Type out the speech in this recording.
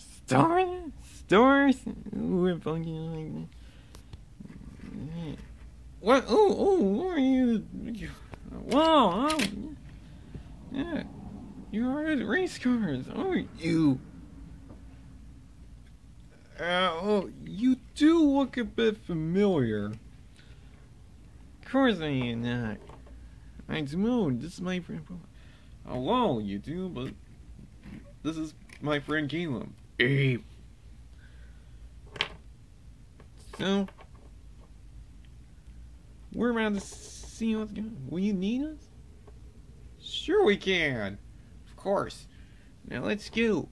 stores? Stores? We're fucking like What? Oh, oh, what are you? Wow, oh, yeah. You are race cars, aren't you? Uh, oh, you do look a bit familiar. Of course I am not. I do. This is my friend. Well, you do, but this is my friend Caleb. Abe. So, we're about to see what's going on. Will you need us? Sure we can. Of course. Now let's go.